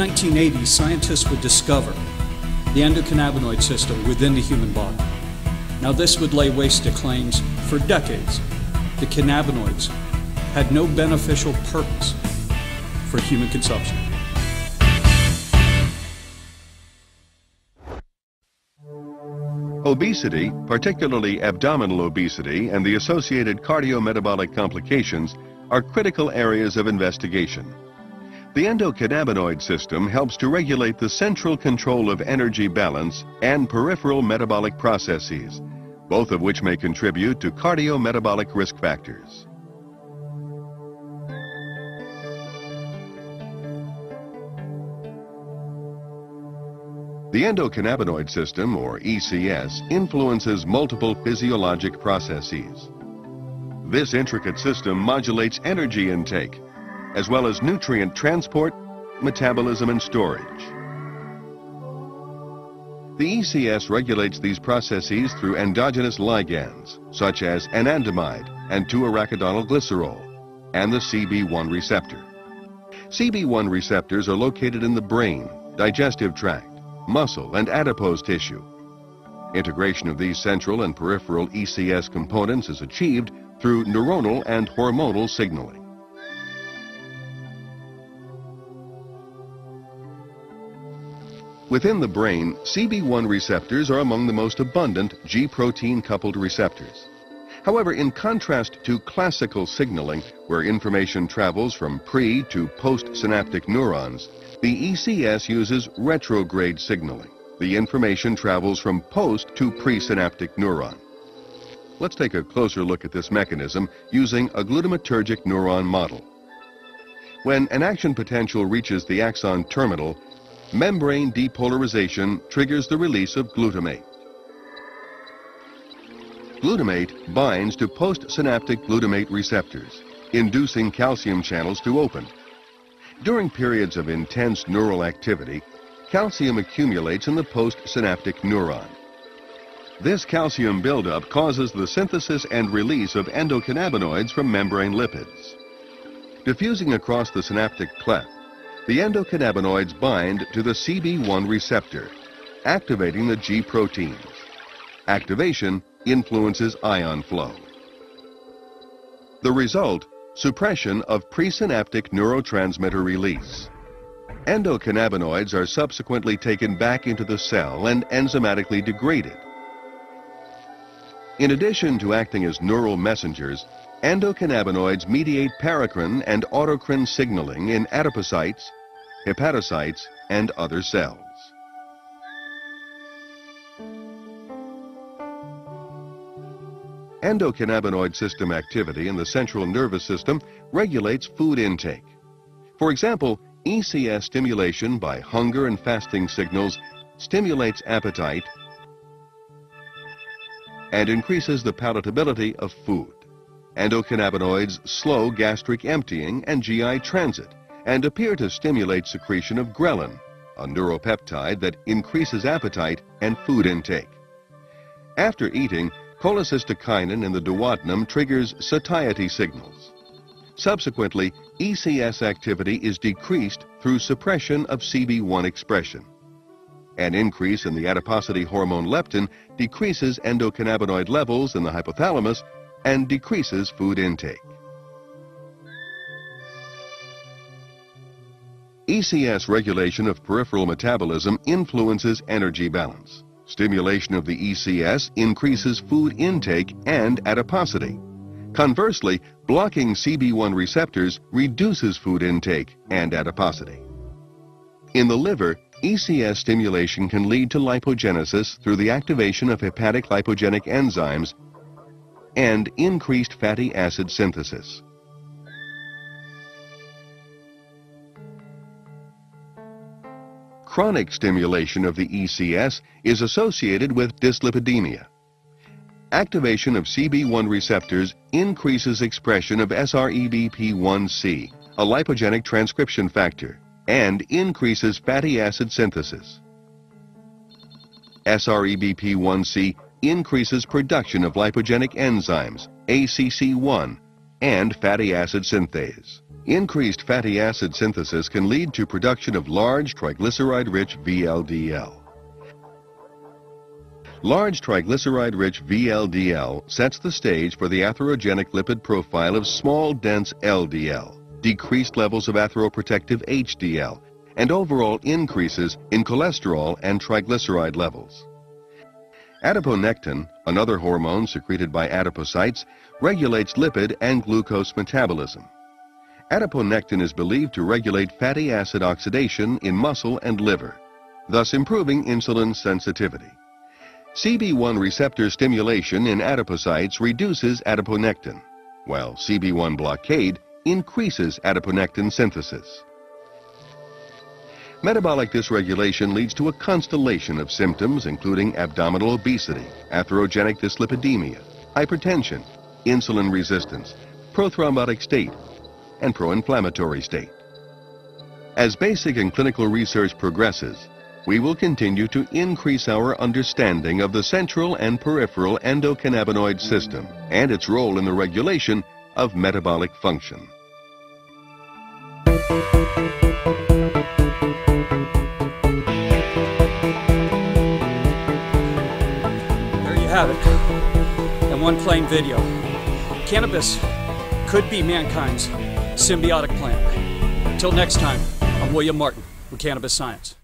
mid-1980s, scientists would discover the endocannabinoid system within the human body. Now this would lay waste to claims for decades. The cannabinoids had no beneficial purpose for human consumption. Obesity, particularly abdominal obesity and the associated cardiometabolic complications, are critical areas of investigation. The endocannabinoid system helps to regulate the central control of energy balance and peripheral metabolic processes, both of which may contribute to cardiometabolic risk factors. The endocannabinoid system, or ECS, influences multiple physiologic processes. This intricate system modulates energy intake, as well as nutrient transport, metabolism, and storage. The ECS regulates these processes through endogenous ligands, such as anandamide and 2-arachidonyl glycerol, and the CB1 receptor. CB1 receptors are located in the brain, digestive tract, muscle, and adipose tissue. Integration of these central and peripheral ECS components is achieved through neuronal and hormonal signaling. Within the brain, CB1 receptors are among the most abundant G-protein coupled receptors. However, in contrast to classical signaling, where information travels from pre to post-synaptic neurons, the ECS uses retrograde signaling. The information travels from post to presynaptic neuron. Let's take a closer look at this mechanism using a glutamatergic neuron model. When an action potential reaches the axon terminal, membrane depolarization triggers the release of glutamate. Glutamate binds to postsynaptic glutamate receptors, inducing calcium channels to open. During periods of intense neural activity, calcium accumulates in the postsynaptic neuron. This calcium buildup causes the synthesis and release of endocannabinoids from membrane lipids. Diffusing across the synaptic cleft, the endocannabinoids bind to the CB1 receptor, activating the G proteins. Activation influences ion flow. The result suppression of presynaptic neurotransmitter release. Endocannabinoids are subsequently taken back into the cell and enzymatically degraded. In addition to acting as neural messengers, endocannabinoids mediate paracrine and autocrine signaling in adipocytes, hepatocytes, and other cells. Endocannabinoid system activity in the central nervous system regulates food intake. For example, ECS stimulation by hunger and fasting signals stimulates appetite and increases the palatability of food. Endocannabinoids slow gastric emptying and GI transit and appear to stimulate secretion of ghrelin, a neuropeptide that increases appetite and food intake. After eating, Cholecystokinin in the duodenum triggers satiety signals. Subsequently, ECS activity is decreased through suppression of CB1 expression. An increase in the adiposity hormone leptin decreases endocannabinoid levels in the hypothalamus and decreases food intake. ECS regulation of peripheral metabolism influences energy balance. Stimulation of the ECS increases food intake and adiposity. Conversely, blocking CB1 receptors reduces food intake and adiposity. In the liver, ECS stimulation can lead to lipogenesis through the activation of hepatic lipogenic enzymes and increased fatty acid synthesis. Chronic stimulation of the ECS is associated with dyslipidemia. Activation of CB1 receptors increases expression of SREBP1C, a lipogenic transcription factor, and increases fatty acid synthesis. SREBP1C increases production of lipogenic enzymes, ACC1, and fatty acid synthase. Increased fatty acid synthesis can lead to production of large triglyceride-rich VLDL. Large triglyceride-rich VLDL sets the stage for the atherogenic lipid profile of small, dense LDL, decreased levels of atheroprotective HDL, and overall increases in cholesterol and triglyceride levels. Adiponectin, another hormone secreted by adipocytes, regulates lipid and glucose metabolism. Adiponectin is believed to regulate fatty acid oxidation in muscle and liver, thus improving insulin sensitivity. CB1 receptor stimulation in adipocytes reduces adiponectin, while CB1 blockade increases adiponectin synthesis. Metabolic dysregulation leads to a constellation of symptoms including abdominal obesity, atherogenic dyslipidemia, hypertension, insulin resistance, prothrombotic state, and pro-inflammatory state. As basic and clinical research progresses, we will continue to increase our understanding of the central and peripheral endocannabinoid system and its role in the regulation of metabolic function. Have it in one plain video. Cannabis could be mankind's symbiotic plant. Until next time, I'm William Martin with Cannabis Science.